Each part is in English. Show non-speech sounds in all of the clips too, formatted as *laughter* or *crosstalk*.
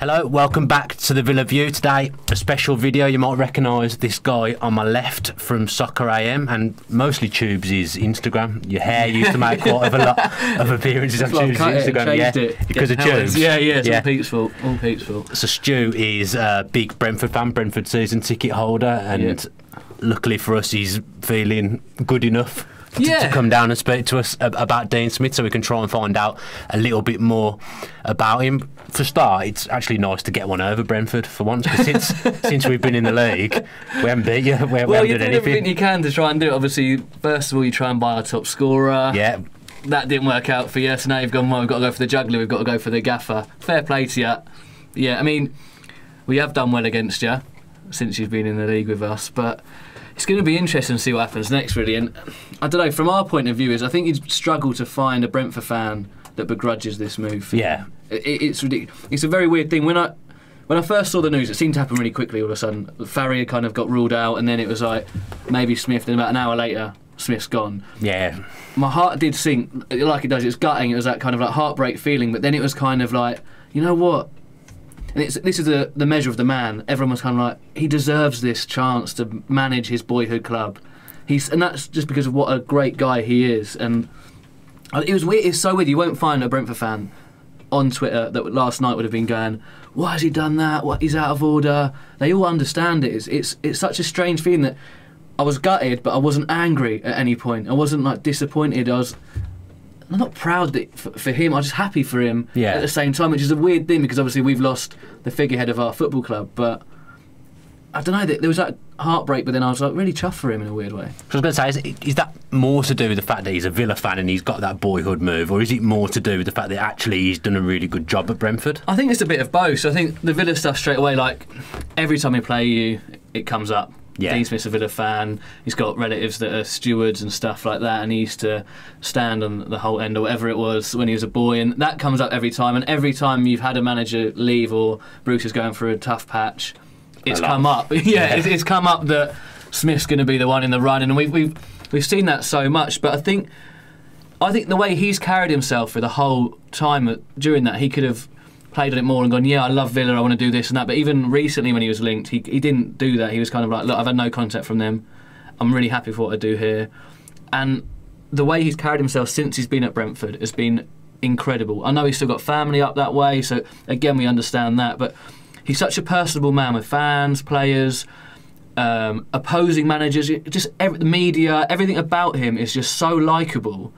Hello, welcome back to the Villa View. Today, a special video. You might recognise this guy on my left from Soccer AM and mostly Tubes' Instagram. Your hair *laughs* used to make quite a lot of appearances on Tubes' Instagram. Yeah, it. because of Tubes. Yeah, yeah, it's Yeah. all Pete's fault. All Pete's fault. So Stu is a big Brentford fan, Brentford season ticket holder, and luckily for us, he's feeling good enough Yeah. to come down and speak to us about Dean Smith, so we can try and find out a little bit more about him. For start, it's actually nice to get one over Brentford for once, since *laughs* since we've been in the league, we haven't beat you, we, haven't you done did everything you can to try and do it. Obviously, first of all, you try and buy our top scorer. Yeah, That didn't work out for you. So now you've gone, well, we've got to go for the juggler, we've got to go for the gaffer. Fair play to you. Yeah, I mean, we have done well against you since you've been in the league with us, but it's going to be interesting to see what happens next, really. And I don't know, from our point of view, is I think you'd struggle to find a Brentford fan that begrudges this move. yeah. It, it's ridiculous. It's a very weird thing. When I when I first saw the news, it seemed to happen really quickly. All of a sudden, Farrier kind of got ruled out, and then it was like maybe Smith. Then about an hour later, Smith's gone. Yeah, My heart did sink, like it does. It was gutting. It was that kind of like heartbreak feeling. But then it was kind of like, you know what? And it's, this is the the measure of the man. Everyone was kind of like, he deserves this chance to manage his boyhood club. He's and that's just because of what a great guy he is. And it was weird. It's so weird. You won't find a Brentford fan on Twitter that last night would have been going, "Why has he done that? What he's out of order." They all understand it. It's it's, it's such a strange feeling that I was gutted, but I wasn't angry at any point. I wasn't like disappointed. I was. I'm not proud that for, for him. I'm just happy for him Yeah. at the same time, which is a weird thing because obviously we've lost the figurehead of our football club. But I don't know. There was that heartbreak, but then I was like really chuffed for him in a weird way. So I was going to say, is, is that more to do with the fact that he's a Villa fan and he's got that boyhood move, or is it more to do with the fact that actually he's done a really good job at Brentford? I think it's a bit of both. So I think the Villa stuff straight away, like every time we play you, it comes up. Yeah. Dean Smith's a Villa fan. He's got relatives that are stewards and stuff like that, and he used to stand on the Holte End or whatever it was when he was a boy, and that comes up every time. And every time you've had a manager leave or Bruce is going through a tough patch, it's come up. *laughs* yeah, It's, it's come up that Smith's going to be the one in the run, and we've we've we've seen that so much. But I think I think the way he's carried himself for the whole time during that, he could have played on it more and gone, yeah, I love Villa, I want to do this and that. But even recently, when he was linked, he, he didn't do that. He was kind of like, look, I've had no contact from them. I'm really happy for what I do here. And the way he's carried himself since he's been at Brentford has been incredible. I know he's still got family up that way, so again, we understand that. But he's such a personable man with fans, players, um, opposing managers, just every, the media, everything about him is just so likable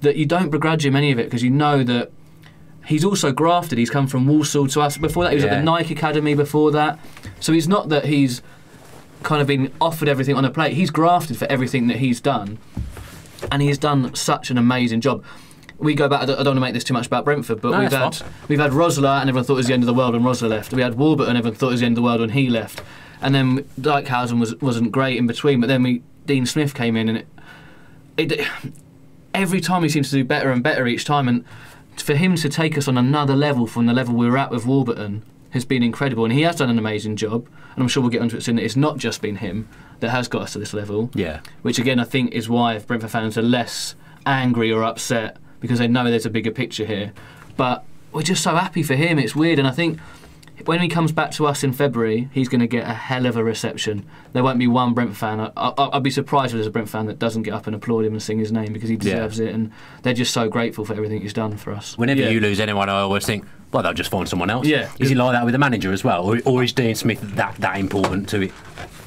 that you don't begrudge him any of it because you know that he's also grafted. He's come from Walsall to us. Before that, he was at the Nike Academy before that. So it's not that he's kind of been offered everything on a plate. He's grafted for everything that he's done. And he's done such an amazing job. We go back. I don't, I don't want to make this too much about Brentford, but No, we've had we've had Rosler, and everyone thought it was the end of the world when Rosler left. We had Warburton, and everyone thought it was the end of the world when he left. And then Dijkhuizen was wasn't great in between, but then we Dean Smith came in, and it, it every time he seems to do better and better each time. And for him to take us on another level from the level we were at with Warburton has been incredible. And he has done an amazing job. And I'm sure we'll get onto it soon. that It's not just been him that has got us to this level. Yeah. Which again, I think is why Brentford fans are less angry or upset because they know there's a bigger picture here. But we're just so happy for him. It's weird, and I think when he comes back to us in February, he's going to get a hell of a reception. There won't be one Brentford fan. I, I, I'd be surprised if there's a Brentford fan that doesn't get up and applaud him and sing his name because he Yeah. deserves it, and they're just so grateful for everything he's done for us. Whenever Yeah. you lose anyone, I always think, well, they'll just find someone else. Yeah. Is he like that with the manager as well, or, or is Dean Smith that that important to it?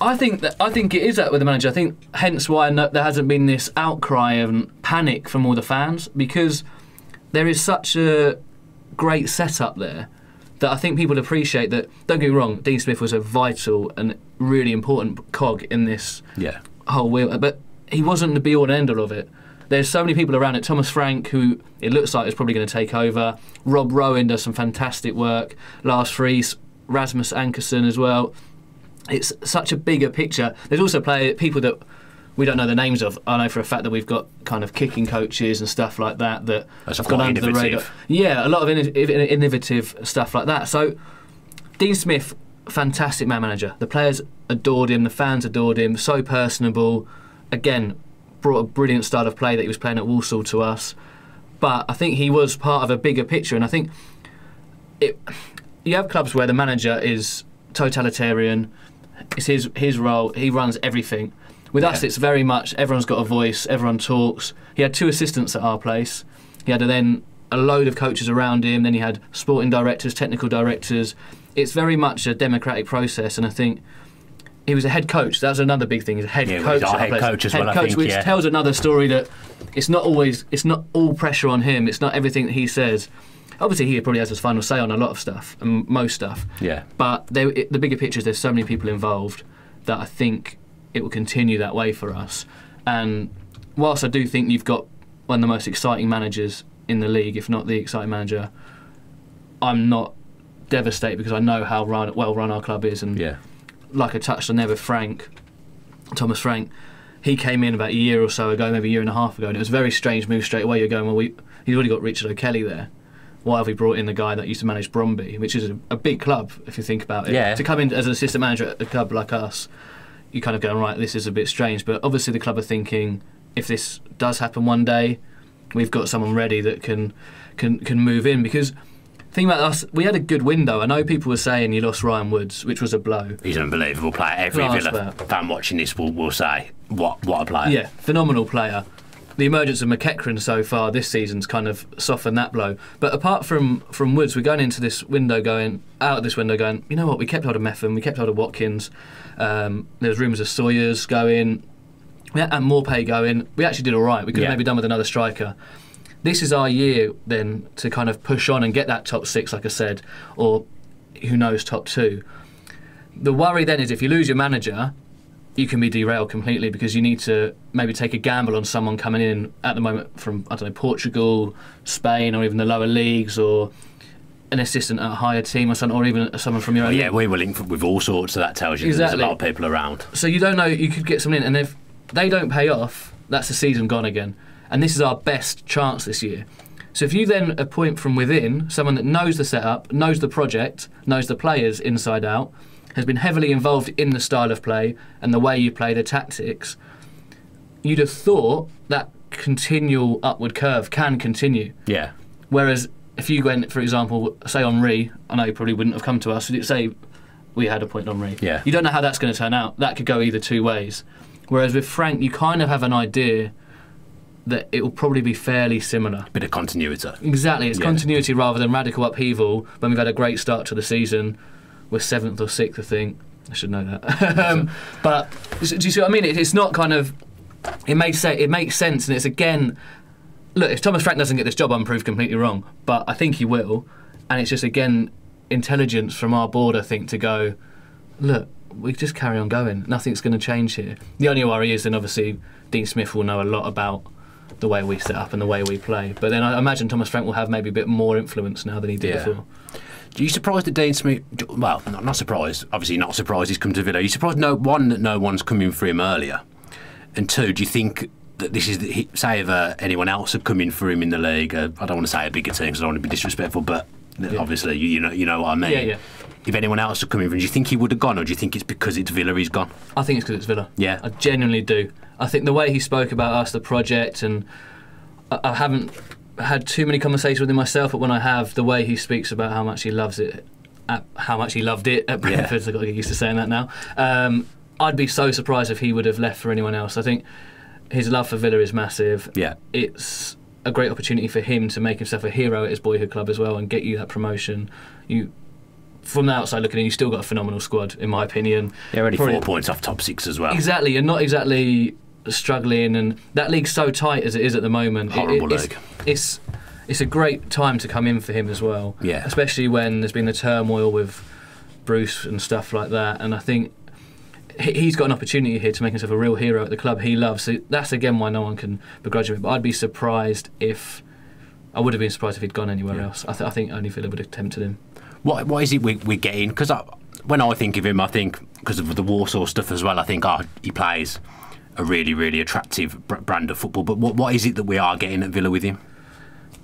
I think that I think it is that with the manager. I think hence why no, there hasn't been this outcry and panic from all the fans because there is such a great setup there that I think people appreciate that. Don't get me wrong, Dean Smith was a vital and really important cog in this Yeah. whole wheel, but he wasn't the be all and end all of it. There's so many people around it. Thomas Frank, who it looks like is probably going to take over. Rob Rowan does some fantastic work. Lars Friis, Rasmus Ankersen as well. It's such a bigger picture. There's also play people that we don't know the names of. I know for a fact that we've got kind of kicking coaches and stuff like that that That's have gone under the radar. Yeah, a lot of inno- innovative stuff like that. So Dean Smith, fantastic man manager. The players adored him, the fans adored him. So personable. Again, brought a brilliant style of play that he was playing at Walsall to us. But I think he was part of a bigger picture, and I think it. you have clubs where the manager is totalitarian. It's his his role. He runs everything. With us, it's very much everyone's got a voice. Everyone talks. He had two assistants at our place. He had then a load of coaches around him. Then he had sporting directors, technical directors. It's very much a democratic process, and I think he was a head coach. That's another big thing. He's a head Yeah, coach. he's our at our head place. coach as Head well, I coach, think, which yeah. tells another story that it's not always, it's not all pressure on him. It's not everything that he says. Obviously, he probably has his final say on a lot of stuff, and most stuff. Yeah. But it, the bigger picture is there's so many people involved that I think it will continue that way for us. And whilst I do think you've got one of the most exciting managers in the league, if not the exciting manager, I'm not devastated because I know how run, well run our club is. And Yeah. like I touched on there with Frank, Thomas Frank, he came in about a year or so ago, maybe a year and a half ago, and it was a very strange move straight away. You're going, well, we, he's already got Richard O'Kelly there. Why have we brought in the guy that used to manage Brøndby, which is a, a big club if you think about it? Yeah. To come in as an assistant manager at a club like us, you kind of go, right, this is a bit strange. But obviously, the club are thinking, if this does happen one day, we've got someone ready that can can can move in because. Thing about us, we had a good window. I know people were saying you lost Ryan Woods, which was a blow. He's an unbelievable player. Every Villa fan watching this will, will say, what what a player. Yeah, phenomenal player. The emergence of McEachran so far this season's kind of softened that blow. But apart from from Woods, we're going into this window, going out of this window, going. You know what? We kept hold of Mepham, we kept hold of Watkins. Um, there was rumours of Sawyers going, and Maupay going. We actually did all right. We could Yeah. have maybe done with another striker. This is our year then to kind of push on and get that top six, like I said, or who knows, top two. The worry then is if you lose your manager, you can be derailed completely because you need to maybe take a gamble on someone coming in at the moment from I don't know Portugal, Spain, or even the lower leagues, or an assistant at a higher team or something, or even someone from your own. Yeah, we were linked with all sorts, so that tells you Exactly. there's a lot of people around. So you don't know you could get someone in, and if they don't pay off, that's the season gone again. And this is our best chance this year. So if you then appoint from within someone that knows the setup, knows the project, knows the players inside out, has been heavily involved in the style of play and the way you play the tactics, you'd have thought that continual upward curve can continue. Yeah. Whereas if you went, for example, say Henry, I know you probably wouldn't have come to us. Say we had a point on Henry. Yeah. You don't know how that's going to turn out. That could go either two ways. Whereas with Frank, you kind of have an idea that it will probably be fairly similar. Bit of continuity. Exactly, it's Yeah. continuity rather than radical upheaval. When we've had a great start to the season, we're seventh or sixth, I think. I should know that. *laughs* um, but do you see what I mean? It, it's not kind of. It makes se- it makes sense, and it's again. Look, if Thomas Frank doesn't get this job, I'm proved completely wrong. But I think he will, and it's just again intelligence from our board. I think to go. Look, we just carry on going. Nothing's going to change here. The only worry is then obviously Dean Smith will know a lot about the way we set up and the way we play. But then I imagine Thomas Frank will have maybe a bit more influence now than he did Yeah. before. Are you surprised that Dean Smith? Well, not, not surprised. Obviously, not surprised he's come to Villa. Are you surprised? No, one that no one's coming for him earlier, and two, do you think that this is the, say if uh, anyone else had come in for him in the league? Uh, I don't want to say a bigger team because I don't want to be disrespectful, but obviously you, you know you know what I mean. Yeah, yeah. If anyone else had come in for him, do you think he would have gone, or do you think it's because it's Villa he's gone? I think it's because it's Villa. Yeah. I genuinely do. I think the way he spoke about us, the project, and I, I haven't had too many conversations with him myself, but when I have, the way he speaks about how much he loves it, at how much he loved it at Brentford, I've got to get used to saying that now. Um, I'd be so surprised if he would have left for anyone else. I think his love for Villa is massive. Yeah. It's a great opportunity for him to make himself a hero at his boyhood club as well and get you that promotion. You, from the outside looking in, you've still got a phenomenal squad, in my opinion. They're already Probably- four points off top six as well. Exactly, you're not exactly struggling, and that league's so tight as it is at the moment. It- Horrible it's, league. It's it's a great time to come in for him as well. Yeah. especially when there's been the turmoil with Bruce and stuff like that, and I think he- he's got an opportunity here to make himself a real hero at the club he loves. So that's again why no one can begrudge him. But I'd be surprised if. I would have been surprised if he'd gone anywhere Yeah. else. I, th- I think only Villa would have tempted him. What what is it we, we're getting? Because when I think of him, I think because of the Walsall stuff as well. I think oh, he plays a really really attractive brand of football. But what what is it that we are getting at Villa with him?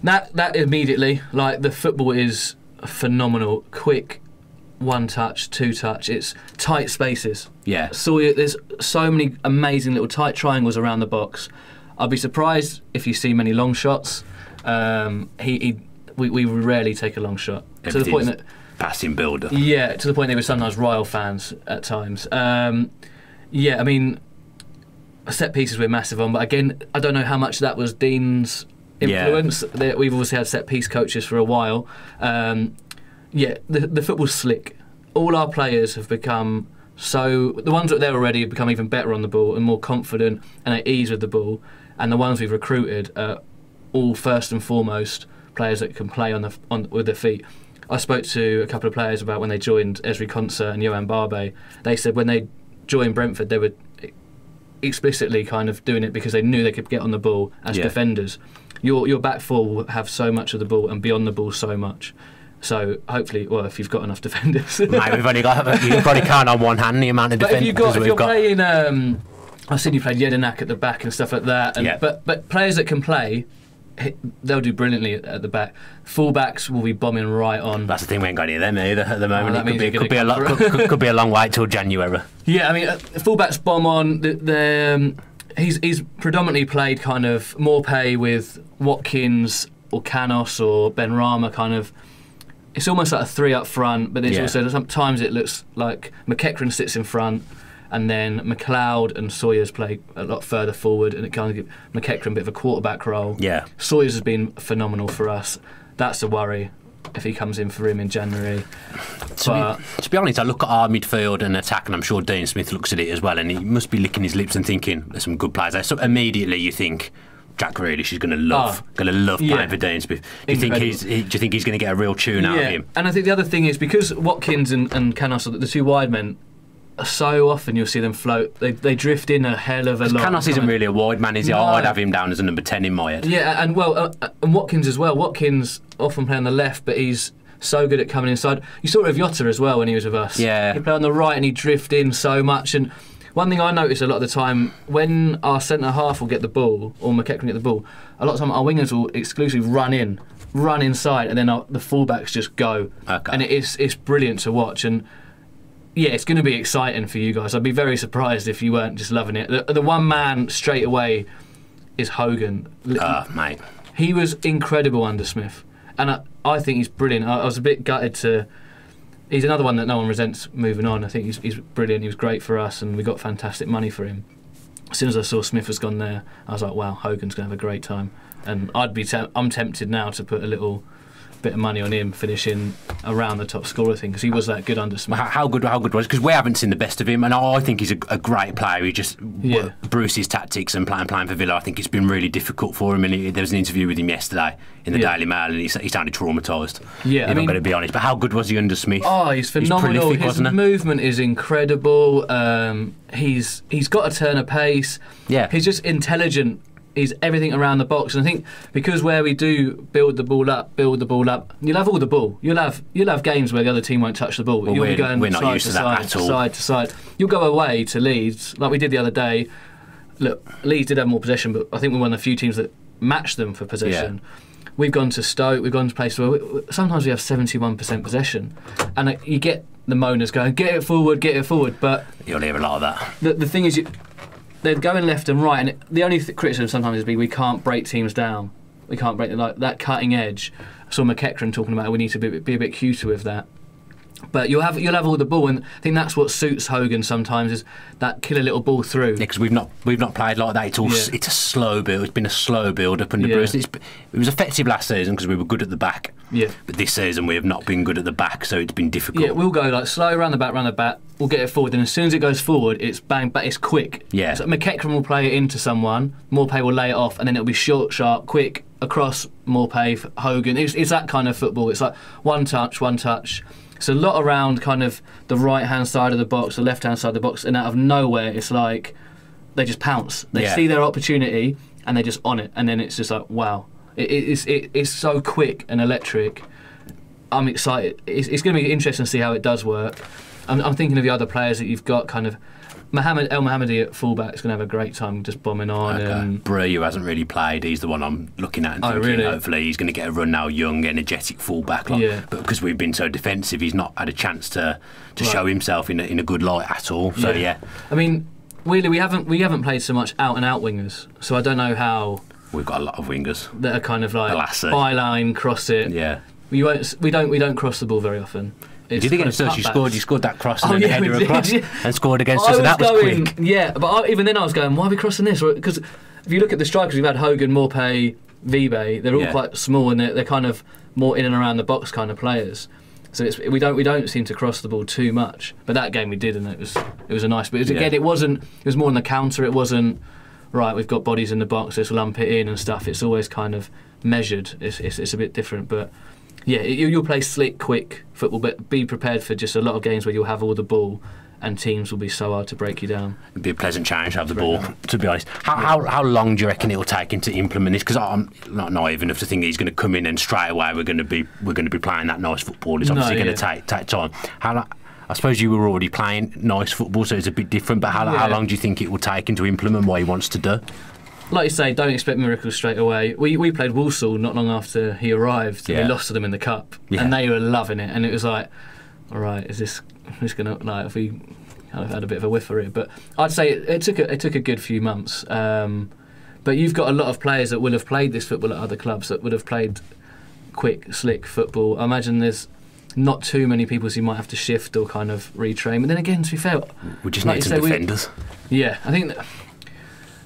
That that immediately, like the football is phenomenal, quick, one touch, two touch. It's tight spaces. Yeah, So there's so many amazing little tight triangles around the box. I'd be surprised if you see many long shots. Um, he, he we, we rarely take a long shot to the point that passing builder. Yeah, to the point they were sometimes Royal fans at times. Um, yeah, I mean, set pieces we're massive on, but again, I don't know how much that was Dean's influence. They- We've obviously had set piece coaches for a while. Um, yeah, the, the football's slick. All our players have become so. The ones that are there already have become even better on the ball and more confident and at ease with the ball. And the ones we've recruited are all first and foremost players that can play on the on with their feet. I spoke to a couple of players about when they joined Ezri Konsa and Yoann Barbet. They said when they joined Brentford, they were explicitly kind of doing it because they knew they could get on the ball as Yeah. defenders. Your your back four will have so much of the ball and beyond the ball so much. So hopefully, well, if you've got enough *laughs* defenders. Mate, we've only got you probably count on one hand the amount of But if defenders you've got, if you're got. playing, um, I've seen you played Jedinak at the back and stuff like that. And, Yeah. But but players that can play, hit- they'll do brilliantly at, the back. Fullbacks will be bombing right on. That's the thing, we ain't got any of them either at the moment. that it could be, could, be a long, could, could, could be a long wait till January. Yeah, I mean, uh, fullbacks bomb on. The, the um, he's he's predominantly played kind of more pay with Watkins or Canos or Benrahma kind of. It's almost like a three up front, but there's Yeah. also sometimes it looks like McEachran sits in front, and then McLeod and Sawyers play a lot further forward, and it kind of gives McEachran a bit of a quarterback role. Yeah. Sawyers has been phenomenal for us. That's a worry if he comes in for him in January. To But- be, to be honest, I look at our midfield and attack, and I'm sure Dean Smith looks at it as well, and he must be licking his lips and thinking, "There's some good players." there." So immediately you think. Jack Grealish is going to love, ah, Oh, going to love playing yeah. for Dean Smith. Do you think he's? he- Do you think he's going to get a real tune out of him? And I think the other thing is because Watkins and, and Canos, the two wide men, so often you'll see them float. They, they drift in a hell of a lot. Canos isn't really a wide man, is he? No. I'd have him down as a number ten in my head. Yeah, and well, uh, uh, and Watkins as well. Watkins often play on the left, but he's so good at coming inside. You saw it with Jota as well when he was with us. Yeah. he played on the right and he drift in so much. And one thing I notice a lot of the time when our centre half will get the ball or McEachran get the ball, a lot of time our wingers will exclusively run in, run inside, and then our, the fullbacks just go. Okay. And it is it's brilliant to watch and. Yeah, it's going to be exciting for you guys. I'd be very surprised if you weren't just loving it. The, the one man straight away is Hogan. Ah, mate. he was incredible under Smith, and I, I think he's brilliant. I, I was a bit gutted to. He's another one that no one resents moving on. I think he's, he's brilliant. He was great for us, and we got fantastic money for him. As soon as I saw Smith was gone there, I was like, "Wow, Hogan's going to have a great time." And I'd be, tem- I'm tempted now to put a little bit of money on him finishing around the top scorer thing because he was that good under Smith. How, how good? How good was? Because we haven't seen the best of him, and I, think he's a, a great player. He just Yeah. Bruce's tactics and playing playing for Villa. I think it's been really difficult for him. And he, there was an interview with him yesterday in the Yeah. Daily Mail, and he, he sounded traumatised. Yeah, if I I'm going to be honest. But how good was he under Smith? Oh, he's phenomenal. prolific, His movement is incredible. Um, he's he's got a turn of pace. Yeah. he's just intelligent. He's everything around the box, and I think because where we do build the ball up, build the ball up, you'll have all the ball. You'll have you'll have games where the other team won't touch the ball. Well, you'll we're- be going side used to to that side, to all. side to side. You'll go away to Leeds like we did the other day. Look, Leeds did have more possession, but I think we're one of the few teams that matched them for possession. We've gone to Stoke. We've gone to places where we, sometimes we have seventy-one percent possession, and uh, you get the moaners going, "Get it forward, get it forward." But You'll hear a lot of that. the, the thing is, you, they're going left and right, and it, the only th- criticism sometimes is be we can't break teams down. We can't break like that cutting edge. I saw McEachran talking about we need to be, be a bit cuter with that. But you'll have you'll have all the ball, and I think that's what suits Hogan sometimes is that killer little ball through. because we've not we've not played like that. It's all Yeah. it's a slow build. It's been a slow build up under Yeah. Bruce. It's, it was effective last season because we were good at the back. Yeah. But this season we have not been good at the back, so it's been difficult. Yeah, we'll go like slow round the back, round the back. We'll get it forward, and as soon as it goes forward, it's bang, but it's quick. Yeah. So McEachran will play it into someone. Maupay will lay it off, and then it'll be short, sharp, quick across Maupay, Hogan. It's, it's that kind of football. It's like one touch, one touch. It's a lot around kind of the right hand side of the box, the left hand side of the box, and out of nowhere, it's like they just pounce. They Yeah. see their opportunity and they're just on it, and then it's just like wow. It, it, it's it, it's so quick and electric. I'm excited. It's, it's going to be interesting to see how it does work. I'm, I'm thinking of the other players that you've got. Kind of Mohammed Elmohamady at fullback is going to have a great time just bombing on. Okay. And who hasn't really played, he's the one I'm looking at and Oh, really? hopefully he's going to get a run now, young, energetic fullback. Like, Yeah. But because we've been so defensive, he's not had a chance to, to Right. show himself in a, in a good light at all. So, yeah, I mean, weirdly, we haven't we haven't played so much out and out wingers, so I don't know how we've got a lot of wingers. that are kind of like byline, cross it. Yeah. we won't. We don't. We don't cross the ball very often. You It's did against us. You scored. You scored that cross and Oh, yeah, header across, and scored against I us. And that was going, quick. yeah, but I, even then I was going, why are we crossing this? Because if you look at the strikers, we've had Hogan, Maupay, Vibe. They're all Yeah. quite small and they're, they're kind of more in and around the box kind of players. So it's, we don't we don't seem to cross the ball too much. But that game we did, and it was it was a nice. But it was, Yeah. again, it wasn't. It was more on the counter. It wasn't right. We've got bodies in the box. Let's lump it in and stuff. It's always kind of measured. It's it's, it's a bit different, but. Yeah, you, you'll play slick, quick football, but be prepared for just a lot of games where you'll have all the ball, and teams will be so hard to break you down. It'd be a pleasant change to have the ball, to be honest. How, how, how long do you reckon it'll take him to implement this? Because I'm not naive enough to think he's going to come in and straight away we're going to be we're going to be playing that nice football. It's No, obviously going yeah. to take take time. How lo- I suppose you were already playing nice football, so it's a bit different. But how, how long do you think it will take him to implement what he wants to do? Like you say, don't expect miracles straight away. We we played Walsall not long after he arrived, Yeah. we lost to them in the cup, Yeah. and they were loving it. And it was like, all right, is this is this gonna like if we kind of had a bit of a whiff for it? But I'd say it, it took a, it took a good few months. Um, but you've got a lot of players that will have played this football at other clubs that would have played quick, slick football. I imagine there's not too many people who might have to shift or kind of retrain. But then again, to be fair, We just Like need some say, we- defenders. yeah, I think that,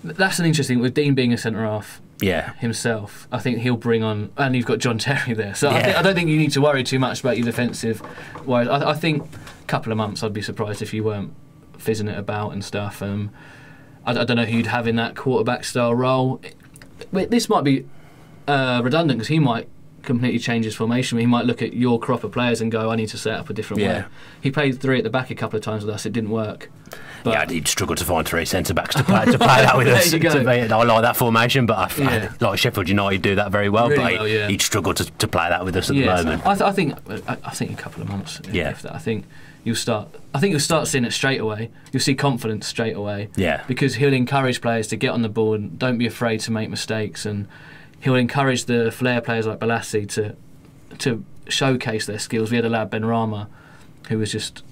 that's an interesting with Dean being a centre half Yeah, himself. I think he'll bring on, and you've got John Terry there. So I, Yeah. think, I don't think you need to worry too much about your defensive. Whereas I, I think a couple of months, I'd be surprised if you weren't fizzing it about and stuff. Um, I, I don't know who you'd have in that quarterback style role. But This might be uh, redundant because he might completely change his formation. He might look at your crop of players and go, "I need to set up a different Yeah. way." He played three at the back a couple of times with us. It didn't work. But yeah, he'd struggle to find three centre backs to play to play that with *laughs* us. you go. To be- I like that formation, but I, Yeah. like Sheffield United do that very well. Really but well, he, yeah. would struggle to, to play that with us at yeah, the so. I, th- I think I, I think a couple of months. Yeah. if that. I think you'll start. I think you'll start seeing it straight away. You'll see confidence straight away. Yeah. because he'll encourage players to get on the ball and don't be afraid to make mistakes, and he'll encourage the flair players like Bolasie to to showcase their skills. We had a lad Benrahma, who was just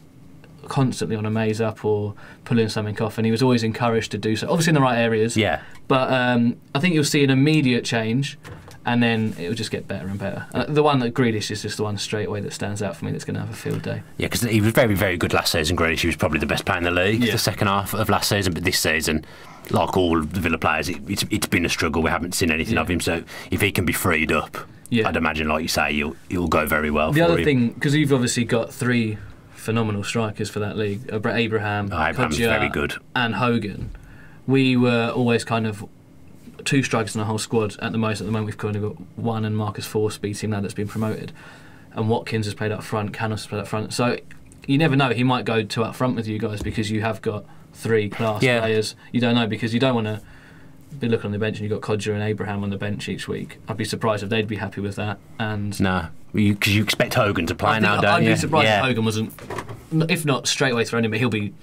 constantly on a maze up or pulling something off, and he was always encouraged to do so. Obviously in the right areas. Yeah. But um, I think you'll see an immediate change, and then it will just get better and better. Uh, the one that Grealish is just the one straight away that stands out for me. That's going to have a field day. Yeah, because he was very, very good last season. Grealish, he was probably the best player in the league Yeah. the second half of last season. But this season, like all the Villa players, it, it's, it's been a struggle. We haven't seen anything Yeah. of him. So if he can be freed up, Yeah. I'd imagine, like you say, he'll, he'll go very well The other him. thing, because you've obviously got three phenomenal strikers for that league: uh, Abraham, Oh, Abraham's Kodjia, very good. and Hogan. We were always kind of two strikers in the whole squad. At the most, at the moment, we've kind of got one and Marcus Forss, B team now that's been promoted, and Watkins has played up front, Canos has played up front. So you never know; he might go two up front with you guys because you have got three class Yeah. players. You don't know because you don't want to be looking on the bench and you've got Kodjia and Abraham on the bench each week. I'd be surprised if they'd be happy with that. And No, because you, expect Hogan to play now, don't I'd you? be surprised yeah. if Hogan wasn't, if not straight away thrown in, but he'll be.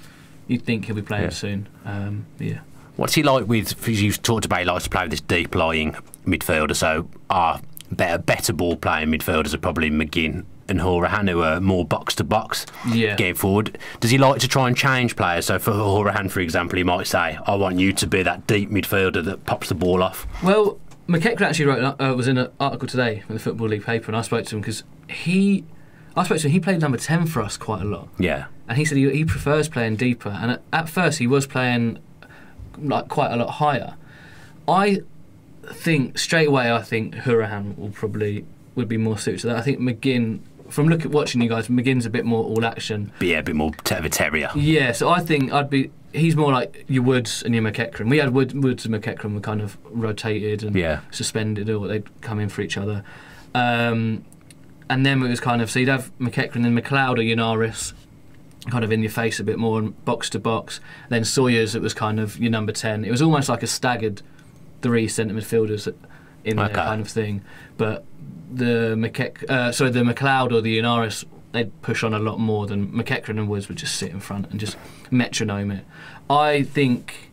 You'd think he'll be playing Yeah. soon. Um, yeah. What's he like with? Because you've talked about he likes to play with this deep lying midfielder. So our better, better ball playing midfielders are probably McGinn and Hourihane, who are more box to box Yeah. getting forward. Does he like to try and change players? So for Hourihane, for example, he might say, "I want you to be that deep midfielder that pops the ball off." Well, McKeckler actually wrote uh, was in an article today in the Football League paper, and I spoke to him because he, I spoke to him. He played number ten for us quite a lot, Yeah, and he said he, he prefers playing deeper. And at, at first, he was playing like quite a lot higher. I think straight away, I think Hourihane will probably would be more suited to that. I think McGinn, from look at watching you guys, McGinn's a bit more all action. but yeah, a bit more of a terrier. Yeah, so I think I'd be. He's more like your Woods and your McEachran. We had Wood, Woods and McEachran were kind of rotated and Yeah. suspended, or they'd come in for each other. Um, and then it was kind of so you'd have McEachran and McLeod or Yennaris kind of in your face a bit more and box to box. Then Sawyers, it was kind of your number 10. It was almost like a staggered three centre midfielders in there Okay. kind of thing. But the McKeck, uh, sorry, the McLeod or the Yennaris, they'd push on a lot more than McEachran and Woods would just sit in front and just metronome it. I think.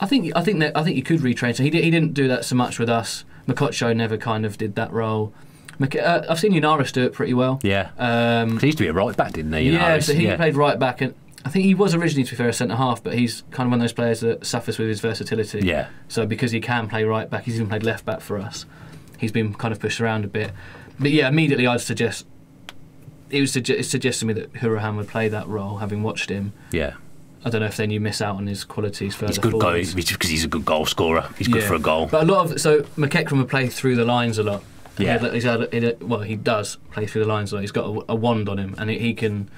I think I think that I think you could retrain. So he did, he didn't do that so much with us. Makocho never kind of did that role. Mc, uh, I've seen Yennaris do it pretty well. Yeah, Um, he used to be a right back, didn't he? yeah, so he yeah. played right back, and I think he was originally, to be fair, a centre half, but he's kind of one of those players that suffers with his versatility. Yeah. So because he can play right back, he's even played left back for us. He's been kind of pushed around a bit. but yeah, immediately I'd suggest. It was sugge- it suggested to me that Hourihane would play that role, having watched him. Yeah. I don't know if then you miss out on his qualities further He's a good goal because he's a good goal scorer. He's good Yeah. for a goal. But a lot of so McEachran would play through the lines a lot. Yeah. He's had, he's had, well, he does play through the lines a lot. He's got a, a wand on him, and he, he can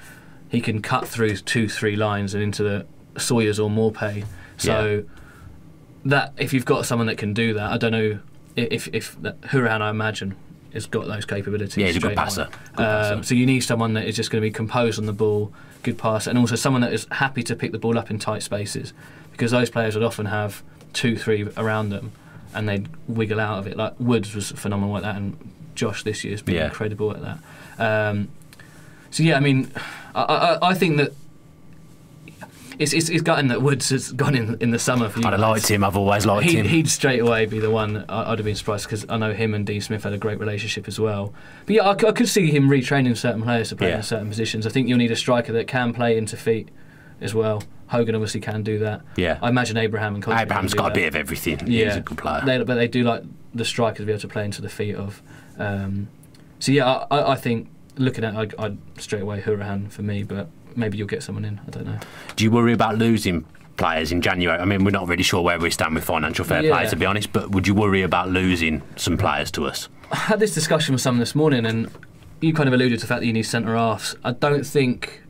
he can cut through two, three lines and into the Sawyers or Maupay. So that if you've got someone that can do that, I don't know if if Hourihane, I imagine, has got those capabilities. Yeah, he's a good passer. Good Um, passer. so you need someone that is just going to be composed on the ball, good pass, and also someone that is happy to pick the ball up in tight spaces, because those players would often have two, three around them, and they'd wiggle out of it. Like Woods was phenomenal at that, and Josh this year has been Yeah. incredible at that. Um, so yeah, I mean, I, I, I think that. It's, it's, it's gotten that Woods has gone in in the summer for you. I'd have liked him. I've always liked He'd, him. he'd straight away be the one I- I'd have been surprised because I know him and Dean Smith had a great relationship as well. But yeah, I could see him retraining certain players to play Yeah. in certain positions. I think you'll need a striker that can play into feet as well. Hogan obviously can do that. yeah. I imagine Abraham and Abraham's got a bit of everything. Yeah, He's a good player. They, but they do like the strikers to be able to play into the feet of. Um, so yeah, I, I- I think looking at, I'd, I'd straight away Hourihane for me, but maybe you'll get someone in. I don't know. Do you worry about losing players in January? I mean, we're not really sure where we stand with financial fair play, to be honest. But would you worry about losing some players to us? I had this discussion with someone this morning, and you kind of alluded to the fact that you need centre halves. I don't think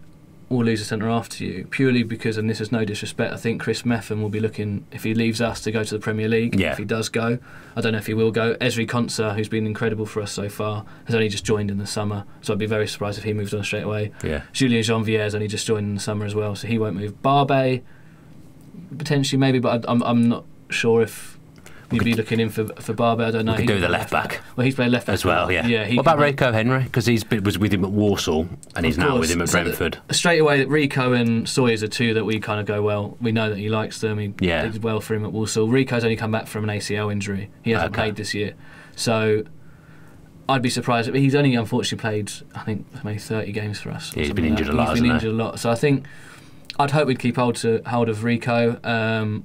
we'll lose a centre after you purely because, and this is no disrespect, I think Chris Mepham will be looking if he leaves us to go to the Premier League. Yeah. If he does go, I don't know if he will go. Ezri Konsa, who's been incredible for us so far, has only just joined in the summer, so I'd be very surprised if he moves on straight away. Yeah. Julian Jeanvier's only just joined in the summer as well, so he won't move. Barbet, potentially maybe, but I- I'm, I'm not sure if you'd be looking in for for Barbet. I don't know. could He's do the left back. Well, he's played left back As well, yeah. Yeah. What about Rico Henry? Because he's been- was with him at Walsall and he's now with him at So Brentford. straight away, Rico and Sawyers are two that we kind of go well. We know that he likes them. He Yeah. did well for him at Walsall. Rico's only come back from an ACL injury. He hasn't Okay. played this year, so I'd be surprised. He's only unfortunately played, I think, maybe 30 games for us. Yeah, he's been injured a lot, He's been he? injured a lot. So I think I'd hope we'd keep hold to hold of Rico. Um,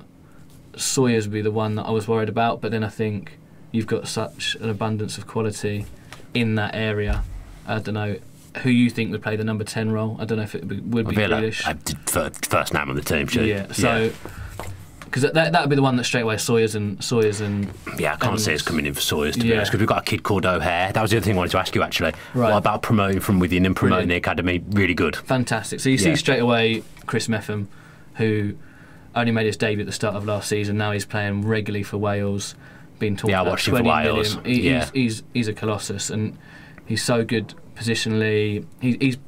Sawyers would be the one that I was worried about, but then I think you've got such an abundance of quality in that area. I don't know who you think would play the number 10 role. I don't know if it would be, Grealish. Fir- first name on the team, sure. Yeah, so because that that would be the one that straight away Sawyers and Sawyers and Yeah, I can't see us coming in for Sawyers to be honest, because we've got a kid called O'Hare. That was the other thing I wanted to ask you actually. Right. What about promoting from within and promoting Brilliant. the academy? Really good. fantastic. So you Yeah. see straight away Chris Mepham, who only made his debut at the start of last season. Now he's playing regularly for Wales. Being talked Yeah, I about watched him for Wales. He- Yeah. he's, he's he's a colossus, and he's so good positionally. He, he's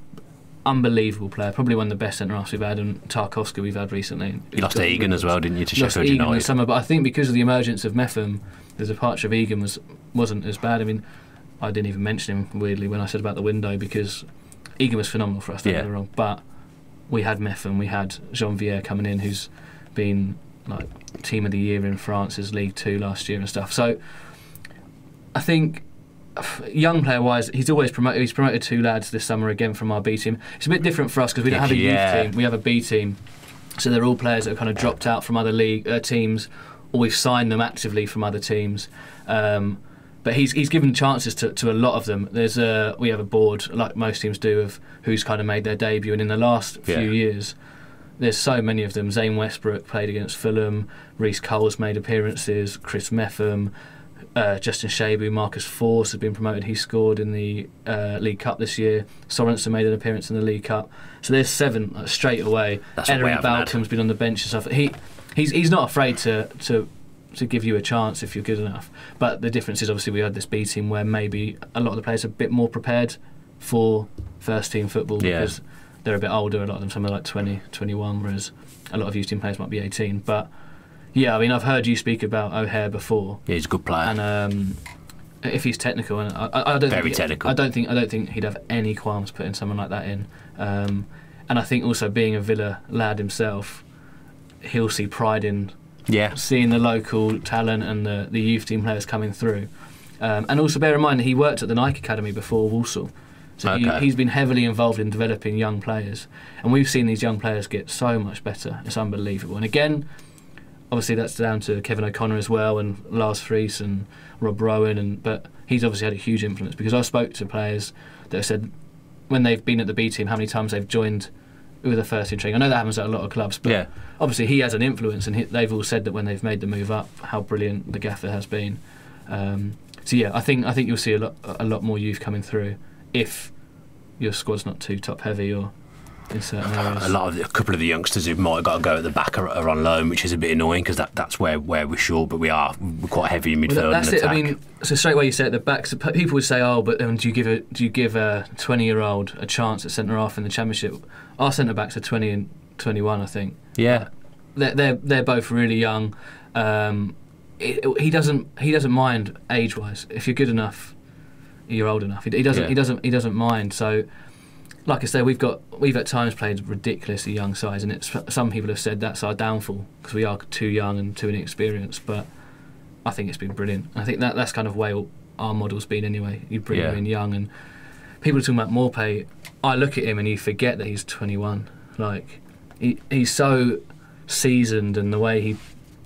unbelievable player. Probably one of the best centre halves we've had, and Tarkowski we've had recently. You lost to Egan as well, didn't you, to lost Sheffield Egan in the summer, but I think because of the emergence of Mepham, the departure of Egan was wasn't as bad. I mean, I didn't even mention him weirdly when I said about the window because Egan was phenomenal for us. Don't Yeah. get me wrong, but we had Mepham, we had Jeanvier coming in, who's been like team of the year in France's League Two last year and stuff. So I think young player wise, he's always promoted. He's promoted two lads this summer again from our B team. It's a bit different for us because we don't have a Yeah. youth team. We have a B team, so they're all players that have kind of dropped out from other league uh, teams, or we've signed them actively from other teams. Um, but he's he's given chances to, to a lot of them. There's a we have a board like most teams do of who's kind of made their debut, and in the last few years, there's so many of them. Zain Westbrooke played against Fulham. Reece Cole's made appearances. Chris Mepham. Uh, Justin Shaibu, Marcus Forss has been promoted. He scored in the uh, League Cup this year. Sorensen made an appearance in the League Cup. So there's seven like, straight away. That's what we Erin haven't had. Balcombe's been on the bench and stuff. He he's he's not afraid to to to give you a chance if you're good enough. But the difference is obviously we had this B team where maybe a lot of the players are a bit more prepared for first team football Yeah. because they're a bit older. A lot of them, some are like 20, 21, whereas a lot of youth team players might be 18. But yeah, I mean, I've heard you speak about O'Hare before, Yeah, he's a good player. and um, if he's technical, and I, I I don't Very think, technical. I don't think I don't think he'd have any qualms putting someone like that in. Um, and I think also being a Villa lad himself, he'll see pride in yeah. seeing the local talent and the, the youth team players coming through. Um, and also bear in mind that he worked at the Nike Academy before Walsall. So Okay. he, he's been heavily involved in developing young players. And we've seen these young players get so much better. It's unbelievable. And again, obviously that's down to Kevin O'Connor as well, and Lars Friis and Rob Rowan, and but he's obviously had a huge influence because I spoke to players that have said when they've been at the B team, how many times they've joined with a first team training. I know that happens at a lot of clubs, but Yeah. obviously he has an influence, and he, they've all said that when they've made the move up, how brilliant the gaffer has been. Um, so yeah, I think I think you'll see a lot a lot more youth coming through if your squad's not too top heavy or in certain areas. A lot of a couple of the youngsters who might have got to go at the back are, are on loan, which is a bit annoying because that, that's where, where we're short, but we are we're quite heavy in midfield Well, that's it. attack. I mean, so straight away you say at the back. So people would say, "Oh, but um, do you give a do you give a twenty year old a chance at centre half in the championship?" Our centre backs are twenty and twenty one, I think. yeah, They're they're, they're both really young. Um, it, he doesn't he doesn't mind age wise. If you're good enough, you're old enough. He, he doesn't Yeah. he doesn't he doesn't mind. So. Like I say, we've got we've at times played ridiculously young sides, and it's some people have said that's our downfall because we are too young and too inexperienced. But I think it's been brilliant. I think that that's kind of way our model's been anyway. You bring Yeah. him in young, and people are talking about Maupay. I look at him and you forget that he's 21. Like he, he's so seasoned, and the way he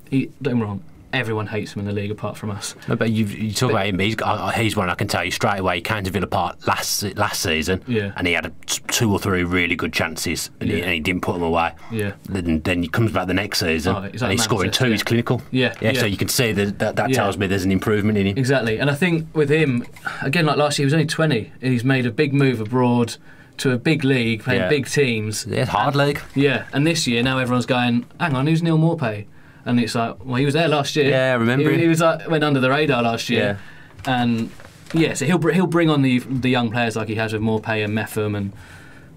he don't get me wrong. Everyone hates him in the league apart from us. No, but you you talk But- about him. He's got, he's one I can tell you straight away. He came to Villa Park last last season, Yeah. and he had a, two or three really good chances, and, he, and he didn't put them away. Yeah. Then, then he comes back the next season, Oh, he's and he's scoring two. yeah. He's clinical. Yeah, yeah. yeah. So you can see that that, that Yeah. tells me there's an improvement in him. Exactly, and I think with him, again, like last year, he was only 20, and he's made a big move abroad to a big league, playing Yeah. big teams. Yeah, hard league. Yeah, and this year now everyone's going, hang on, who's Neal Maupay? And it's like, well, he was there last year. Yeah, I remember He, he was like went under the radar last year, and yeah, so he'll he'll bring on the the young players like he has with Maupay and Mepham, and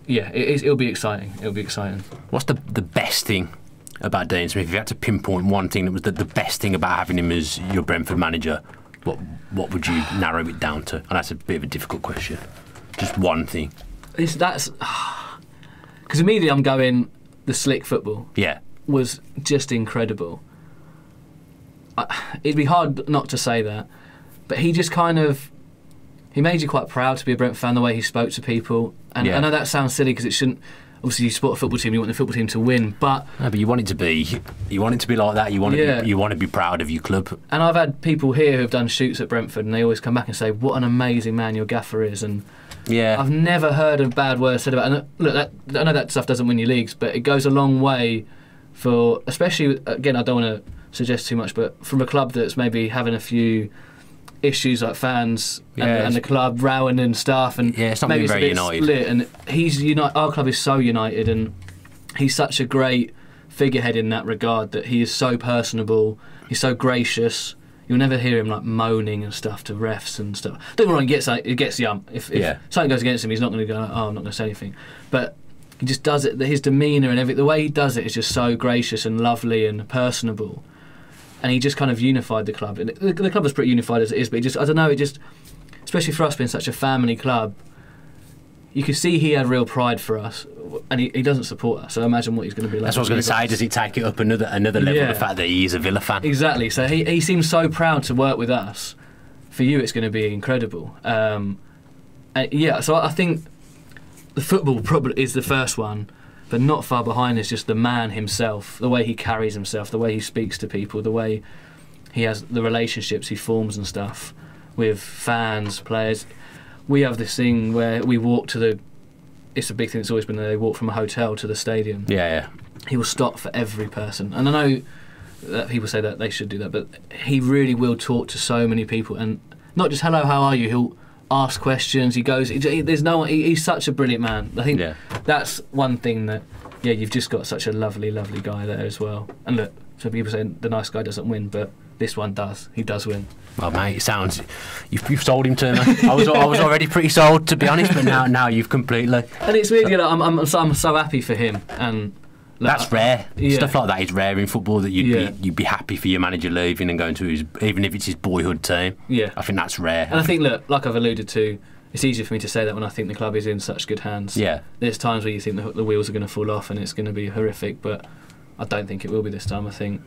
yeah, it, it'll be exciting. It'll be exciting. What's the the best thing about Dean Smith? If you had to pinpoint one thing that was the, the best thing about having him as your Brentford manager, what what would you narrow it down to? And that's a bit of a difficult question. Just one thing. It's, that's *sighs* because immediately I'm going the slick football. Yeah. Was just incredible. I, it'd be hard not to say that, but he just kind of he made you quite proud to be a Brent fan the way he spoke to people. And Yeah. I know that sounds silly because it shouldn't. Obviously, you support a football team, you want the football team to win. But No, but you want it to be you want it to be like that. You want to be, you want to be proud of your club. and I've had people here who've done shoots at Brentford, and they always come back and say, "What an amazing man your gaffer is." And Yeah. I've never heard a bad word said about. And look, that, I know that stuff doesn't win you leagues, but it goes a long way for, especially again. I don't want to suggest too much, but from a club that's maybe having a few issues like fans and, Yeah, and the club rowing and stuff, and Yeah, it's not maybe a very bit united. Split, and he's unite. Our club is so united, and he's such a great figurehead in that regard. That he is so personable. He's so gracious. You'll never hear him like moaning and stuff to refs and stuff. Don't get me wrong, he gets like, he gets yum. If, if Yeah. something goes against him, he's not going to go. Oh, I'm not going to say anything. But he just does it. His demeanour and everything, the way he does it is just so gracious and lovely and personable. And he just kind of unified the club. And the, the club is pretty unified as it is, but he just I don't know. It just, especially for us being such a family club, you could see he had real pride for us, and he, he doesn't support us. So imagine what he's going to be like. That's what I was going to say. Does he take it up another another level? Yeah. The fact that he is a Villa fan. Exactly. So he, he seems so proud to work with us. For you, it's going to be incredible. Um, and yeah, so I think the football probably is the first one, but not far behind is just the man himself, the way he carries himself, the way he speaks to people, the way he has the relationships he forms and stuff with fans, players. We have this thing where we walk to the. It's a big thing that's always been there. They walk from a hotel to the stadium Yeah, yeah. he will stop for every person. And I know that people say that they should do that, but he really will talk to so many people, and not just hello, how are you? He'll ask questions. He goes. He, there's no. He, he's such a brilliant man. I think Yeah. that's one thing that. Yeah, you've just got such a lovely, lovely guy there as well. And look, some people say the nice guy doesn't win, but this one does. He does win. Well, mate, it sounds you've, you've sold him to me. I was I was already pretty sold to be honest, but now now you've completely. And it's weird. You know, I'm, I'm, so, I'm so happy for him. And That's rare. Yeah. Stuff like that is rare in football. That you'd Yeah. be you'd be happy for your manager leaving and going to his even if it's his boyhood team. Yeah. I think that's rare. And I think, look, like I've alluded to, it's easier for me to say that when I think the club is in such good hands. yeah, There's times where you think the, the wheels are going to fall off and it's going to be horrific, but I don't think it will be this time. I think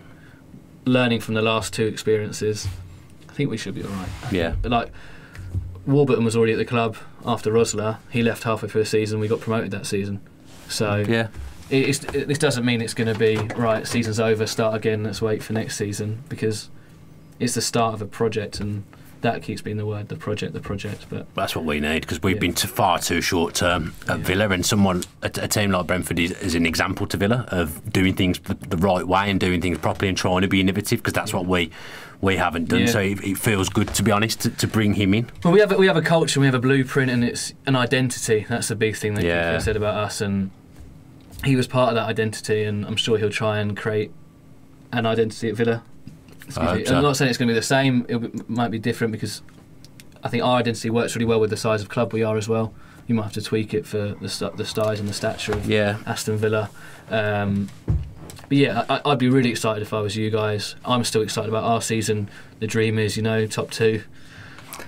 learning from the last two experiences, I think we should be all right. yeah, But like, Warburton was already at the club after Rosler. He left halfway through the season. We got promoted that season. So yeah. It, it's, it, this doesn't mean it's going to be right. Season's over. Start again. Let's wait for next season because it's the start of a project, and that keeps being the word: the project, the project. But That's what we need because we've Yeah. been too far too short term at Yeah. Villa, and someone a, a team like Brentford is, is an example to Villa of doing things the, the right way and doing things properly and trying to be innovative because that's what we we haven't done. Yeah. So it, it feels good to be honest to, to bring him in. well, we have a, we have a culture, we have a blueprint, and it's an identity. That's the big thing that Yeah. Said about us, and he was part of that identity, and I'm sure he'll try and create an identity at Villa. Excuse I hope me. so. I'm not saying it's going to be the same. It might be different because I think our identity works really well with the size of club we are as well. You might have to tweak it for the the size and the stature of Yeah. Aston Villa. Um, but yeah, I, I'd be really excited if I was you guys. I'm still excited about our season. The dream is, you know, top two.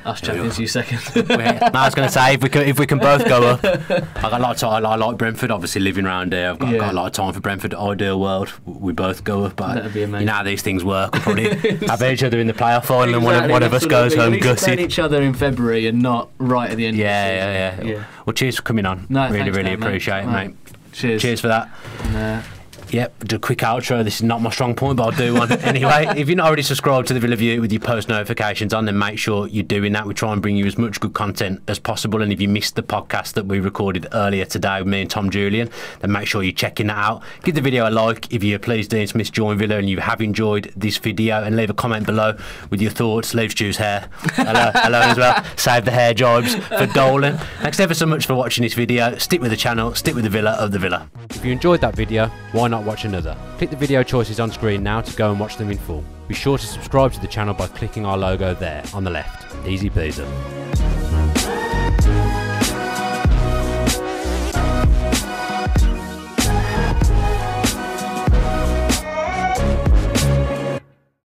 Us champions, you second. *laughs* I was going to say if we can if we can both go up, *laughs* I got a lot of time. I like Brentford. Obviously, living around here, I've got, Yeah. got a lot of time for Brentford. Ideal world, we both go up. But That'd be amazing. you know how these things work. We'll probably *laughs* have each other in the playoff final, and one of, one of us goes home least we're playing gutted. each other in February and not right at the end. Yeah, of the yeah, season. yeah, yeah. Well, cheers for coming on. No, really, really appreciate it, mate. Cheers. Cheers for that. And, uh, Yep, do a quick outro. This is not my strong point, but I'll do one *laughs* anyway. If you're not already subscribed to the Villa View with your post notifications on, then make sure you're doing that. We try and bring you as much good content as possible. And if you missed the podcast that we recorded earlier today with me and Tom Julian, then make sure you're checking that out. Give the video a like if you're pleased Dean Smith join Villa and you have enjoyed this video, and leave a comment below with your thoughts. Leave Stu's hair. Hello, *laughs* hello as well. Save the hair jibes for Dolan. Thanks ever so much for watching this video. Stick with the channel. Stick with the Villa of the Villa. If you enjoyed that video, why not watch another? Click the video choices on screen now to go and watch them in full. Be sure to subscribe to the channel by clicking our logo there on the left. Easy peasy.